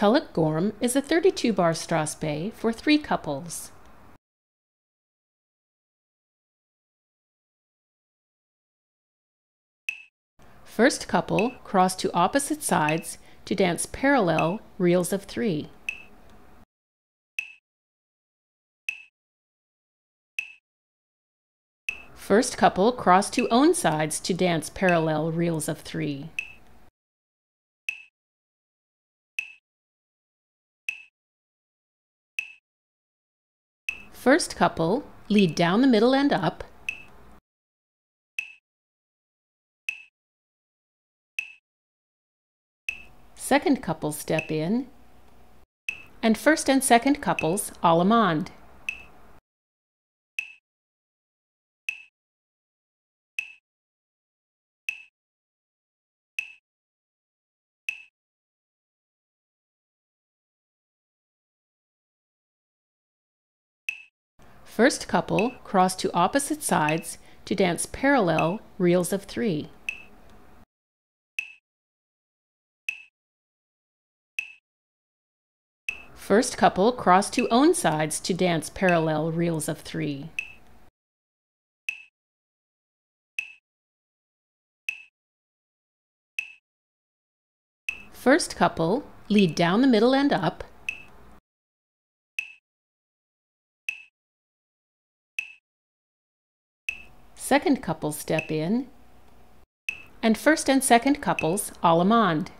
Tulloch Gorm is a 32 bar Strathspey for three couples. First couple cross to opposite sides to dance parallel reels of three. First couple cross to own sides to dance parallel reels of three. First couple lead down the middle and up. Second couple step in. And first and second couples allemande. First couple cross to opposite sides to dance parallel reels of three. First couple cross to own sides to dance parallel reels of three. First couple lead down the middle and up. Second couples step in. And first and second couples allemande.